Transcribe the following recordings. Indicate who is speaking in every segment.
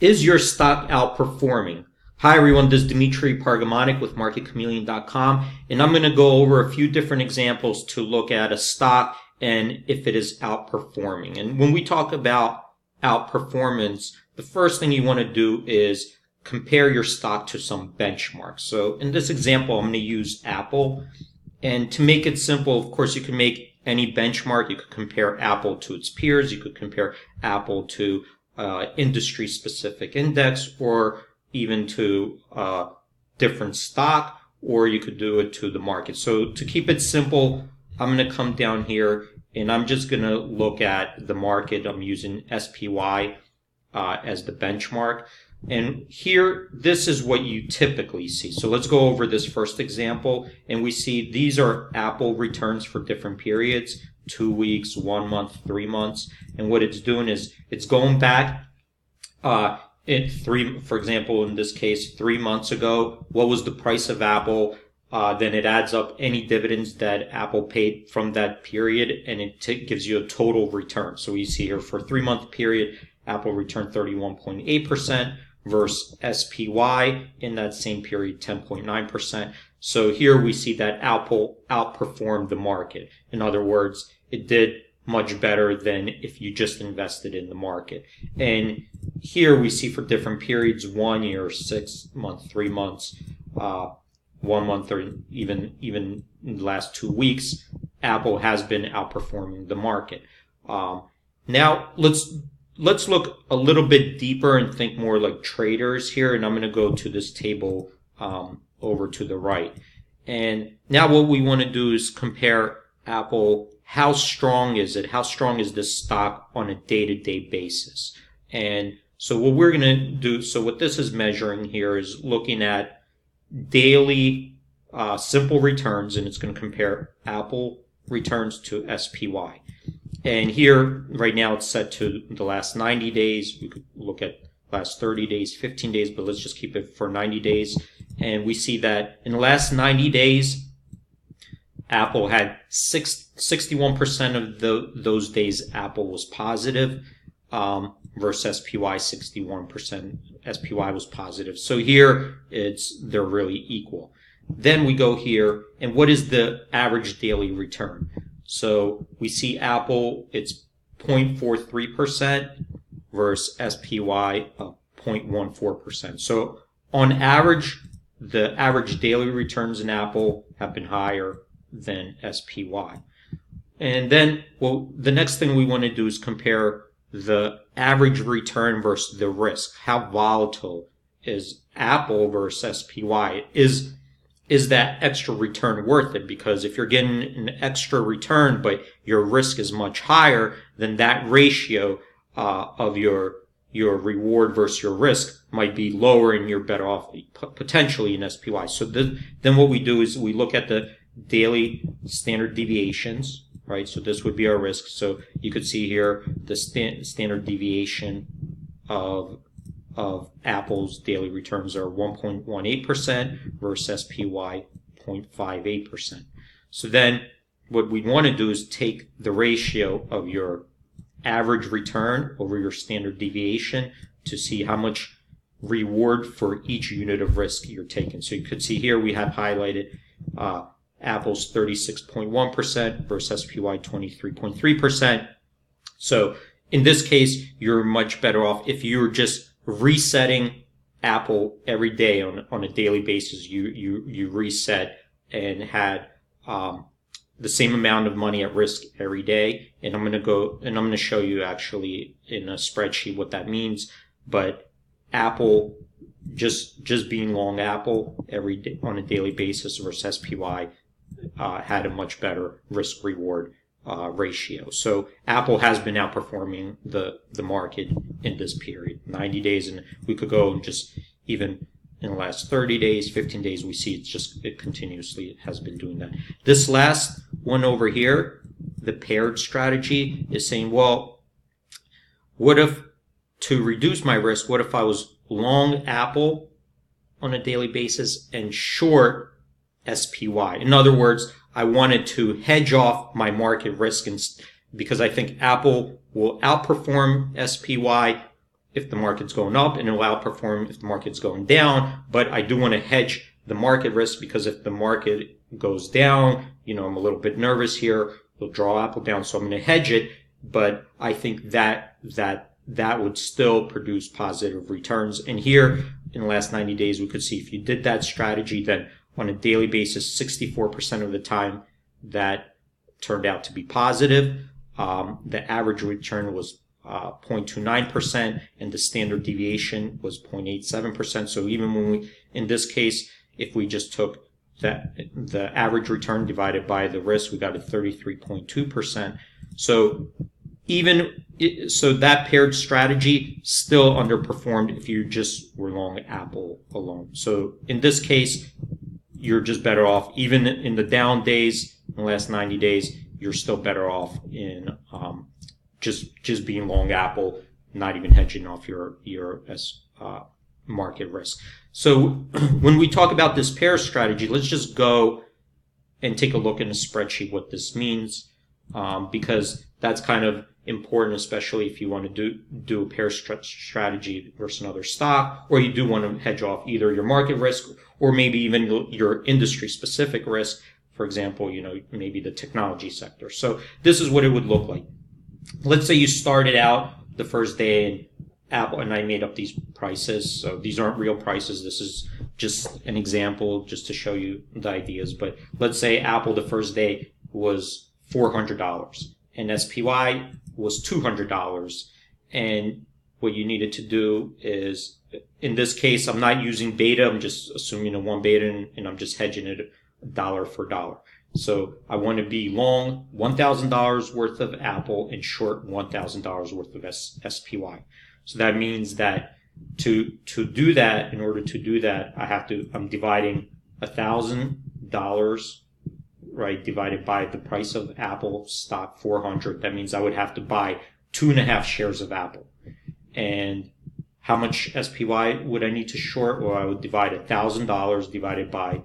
Speaker 1: is your stock outperforming? Hi everyone, this is Dimitri Pargamanik with MarketChameleon.com, and I'm going to go over a few different examples to look at a stock and if it is outperforming. And when we talk about outperformance, the first thing you want to do is compare your stock to some benchmarks. So in this example, I'm going to use Apple. And to make it simple, of course, you can make any benchmark. You could compare Apple to its peers. You could compare Apple to uh, industry specific index or even to uh, different stock, or you could do it to the market. So to keep it simple, I'm going to come down here and I'm just going to look at the market. I'm using SPY uh, as the benchmark. And here, this is what you typically see. So let's go over this first example. And we see these are Apple returns for different periods, two weeks, one month, three months. And what it's doing is it's going back, uh, it three, for example, in this case, three months ago, what was the price of Apple? Uh, then it adds up any dividends that Apple paid from that period and it t- gives you a total return. So we see here for a three month period, Apple returned 31.8% versus SPY in that same period, 10.9%. So here we see that Apple outperformed the market. In other words, it did much better than if you just invested in the market. And here we see for different periods, one year, six months, three months, uh, one month, or even even the last two weeks, Apple has been outperforming the market. Um, now let's let's look a little bit deeper and think more like traders here. And I'm going to go to this table um, over to the right. And now what we want to do is compare Apple. How strong is it? How strong is this stock on a day to day basis? And so what we're going to do, so what this is measuring here is looking at daily uh, simple returns, and it's going to compare Apple returns to SPY. And here, right now, it's set to the last 90 days. We could look at last 30 days, 15 days, but let's just keep it for 90 days. And we see that in the last 90 days, Apple had six, 61% of the, those days Apple was positive, um, versus SPY 61%. SPY was positive. So here it's, they're really equal. Then we go here, and what is the average daily return? So we see Apple, it's 0.43% versus SPY of 0.14%. So on average, the average daily returns in Apple have been higher than SPY. And then, well, the next thing we want to do is compare the average return versus the risk. How volatile is Apple versus SPY? Is is that extra return worth it? Because if you're getting an extra return, but your risk is much higher, then that ratio uh, of your your reward versus your risk might be lower, and you're better off potentially in SPY. So then what we do is we look at the daily standard deviations, right? So this would be our risk. So you could see here the st- standard deviation of of Apple's daily returns are 1.18% versus SPY 0.58%. So then what we want to do is take the ratio of your average return over your standard deviation to see how much reward for each unit of risk you're taking. So you could see here we have highlighted uh, Apple's 36.1% versus SPY 23.3%. So in this case, you're much better off if you're just resetting Apple every day on on a daily basis. You you you reset and had um, the same amount of money at risk every day. And I'm going to go and I'm going to show you actually in a spreadsheet what that means. But Apple just just being long Apple every day on a daily basis versus SPY uh, had a much better risk reward uh, ratio. So Apple has been outperforming the the market in this period, 90 days, and we could go just even in the last 30 days, 15 days. We see it's just it continuously has been doing that. This last one over here, the paired strategy, is saying, well, what if to reduce my risk? What if I was long Apple on a daily basis and short SPY? In other words, I wanted to hedge off my market risk and because I think Apple will outperform SPY if the market's going up and it'll outperform if the market's going down. But I do want to hedge the market risk because if the market goes down, you know, I'm a little bit nervous here. It'll draw Apple down. So I'm going to hedge it. But I think that, that, that would still produce positive returns. And here in the last 90 days, we could see if you did that strategy, then on a daily basis, 64% of the time that turned out to be positive. Um, the average return was uh, 0.29% and the standard deviation was 0.87%. So even when we, in this case, if we just took that the average return divided by the risk, we got a 33.2%. So even so that paired strategy still underperformed if you just were long Apple alone. So in this case, you're just better off even in the down days, in the last 90 days, you're still better off in um, just just being long Apple, not even hedging off your your uh, market risk. So when we talk about this pair strategy, let's just go and take a look in a spreadsheet what this means, um, because that's kind of important, especially if you want to do do a pair strategy versus another stock, or you do want to hedge off either your market risk or maybe even your industry specific risk. For example, you know maybe the technology sector. So this is what it would look like. Let's say you started out the first day and Apple, and I made up these prices. So these aren't real prices. This is just an example just to show you the ideas. But let's say Apple the first day was $400 and SPY was $200. And what you needed to do is, in this case, I'm not using beta. I'm just assuming a one beta and, and I'm just hedging it dollar for dollar. So I want to be long $1,000 worth of Apple and short $1,000 worth of S- SPY. So that means that to, to do that, in order to do that, I have to, I'm dividing $1,000, right, divided by the price of Apple stock 400. That means I would have to buy two and a half shares of Apple. And how much SPY would I need to short? Well, I would divide $1,000 divided by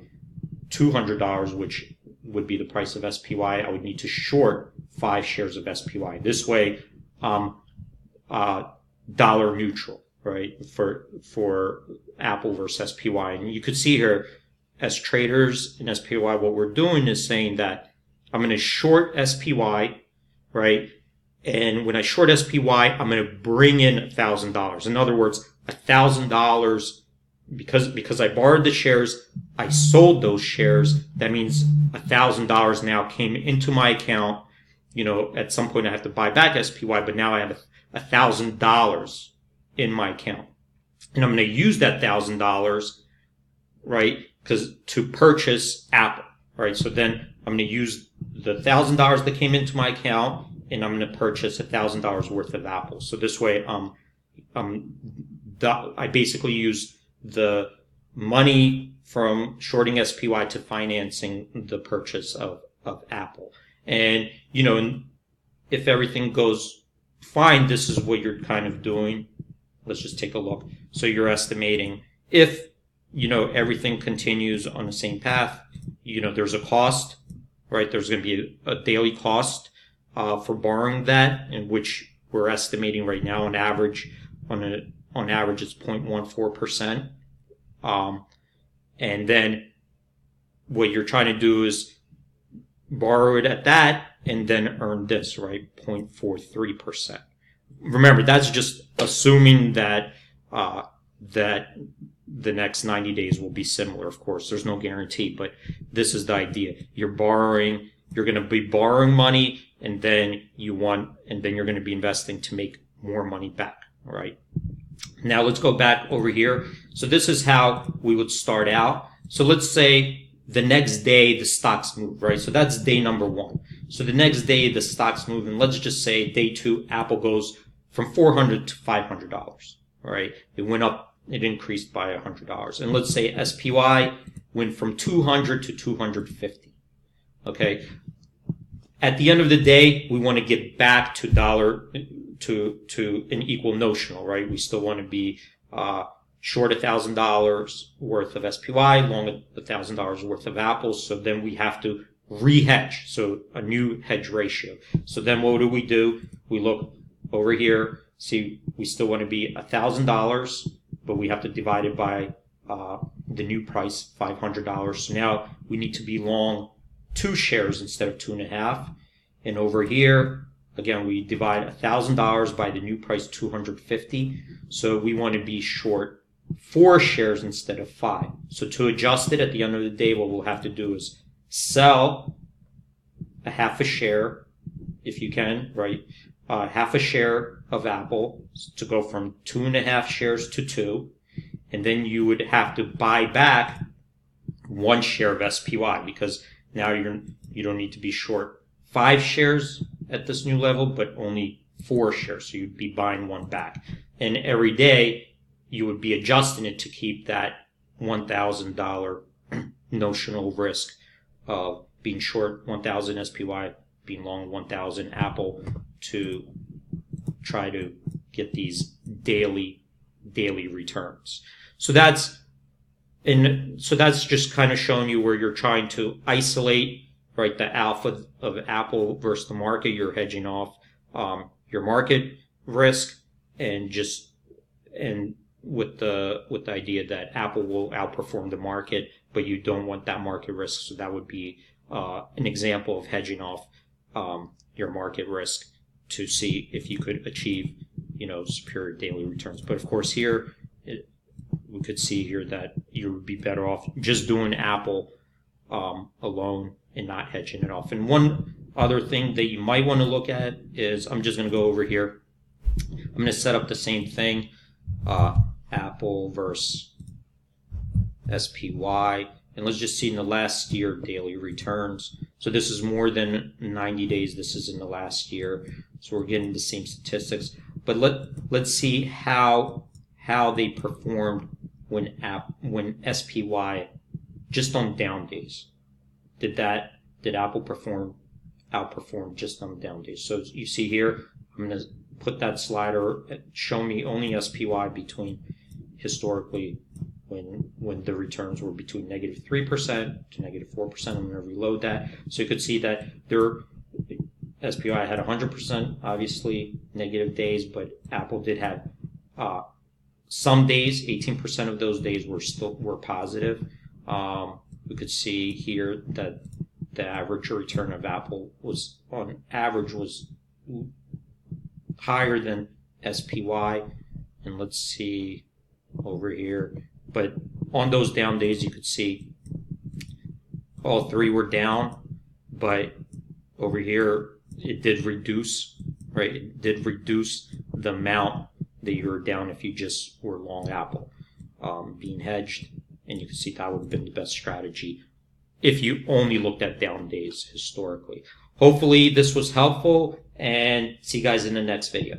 Speaker 1: $200, which would be the price of SPY. I would need to short five shares of SPY. This way, um, uh, dollar neutral, right? For, for Apple versus SPY. And you could see here, as traders in SPY, what we're doing is saying that I'm going to short SPY, right? And when I short SPY, I'm going to bring in a thousand dollars. In other words, a thousand dollars because, because I borrowed the shares, I sold those shares. That means a thousand dollars now came into my account. You know, at some point I have to buy back SPY, but now I have a thousand dollars in my account. And I'm going to use that thousand dollars, right? Because to purchase Apple, right? So then I'm going to use the thousand dollars that came into my account and I'm going to purchase a thousand dollars worth of Apple. So this way, um, um, I basically use the money from shorting SPY to financing the purchase of, of Apple. And, you know, if everything goes fine, this is what you're kind of doing. Let's just take a look. So you're estimating if, you know, everything continues on the same path, you know, there's a cost, right? There's going to be a, a daily cost, uh, for borrowing that in which we're estimating right now on average on a, on average it's 0.14%. Um, and then what you're trying to do is borrow it at that and then earn this, right? 0.43%. Remember, that's just assuming that, uh, that the next 90 days will be similar. Of course, there's no guarantee, but this is the idea. You're borrowing, you're going to be borrowing money and then you want, and then you're going to be investing to make more money back. All right. Now let's go back over here. So this is how we would start out. So let's say the next day the stocks move, right? So that's day number one. So the next day the stocks move, and let's just say day two, Apple goes from 400 to $500, right? It went up, it increased by $100. And let's say SPY went from 200 to 250. Okay. At the end of the day, we want to get back to dollar, to, to an equal notional, right? We still want to be, uh, short a thousand dollars worth of SPY, long a thousand dollars worth of apples. So then we have to re-hedge. So a new hedge ratio. So then what do we do? We look over here. see, we still want to be a thousand dollars, but we have to divide it by uh, the new price, five hundred dollars. So now we need to be long two shares instead of two and a half. And over here, again, we divide a thousand dollars by the new price, two hundred fifty. So we want to be short four shares instead of five. So to adjust it at the end of the day, what we'll have to do is sell a half a share, if you can, right? Uh, half a share of Apple to go from two and a half shares to two. And then you would have to buy back one share of SPY because now you're, you don't need to be short five shares at this new level, but only four shares. So you'd be buying one back. And every day you would be adjusting it to keep that $1,000 notional risk of being short 1,000 SPY, being long 1,000 Apple to try to get these daily, daily returns. So that's, and so that's just kind of showing you where you're trying to isolate, right, the alpha of Apple versus the market. You're hedging off, um, your market risk and just, and with the with the idea that Apple will outperform the market, but you don't want that market risk. So that would be uh, an example of hedging off um, your market risk to see if you could achieve, you know, superior daily returns. But of course, here it, we could see here that you would be better off just doing Apple um, alone and not hedging it off. And one other thing that you might want to look at is I'm just going to go over here. I'm going to set up the same thing. Uh, Apple versus SPY. And let's just see in the last year daily returns. So this is more than 90 days. This is in the last year. So we're getting the same statistics. But let let's see how how they performed when app when SPY just on down days. Did that did Apple perform outperform just on down days? So you see here, I'm gonna put that slider uh, show me only SPY between historically when when the returns were between negative three percent to negative four percent. I'm going to reload that, so you could see that there SPY had 100% obviously negative days, but Apple did have uh, some days. 18% of those days were still were positive. Um, we could see here that the average return of Apple was on average was higher than SPY. And let's see over here. But on those down days, you could see all three were down, but over here it did reduce, right? It did reduce the amount that you were down if you just were long Apple um, being hedged, and you can see that would have been the best strategy if you only looked at down days historically. Hopefully this was helpful and see you guys in the next video.